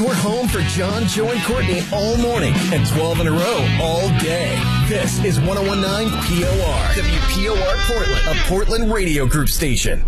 Your home for John, Joe, and Courtney all morning and 12 in a row all day. This is 1019 POR. WPOR Portland, a Portland radio group station.